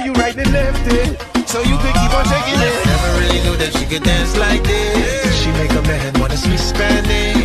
sway you right and left it, so you could keep on shaking it. Never really knew that she could dance like this. She make a man wanna speak Spanish.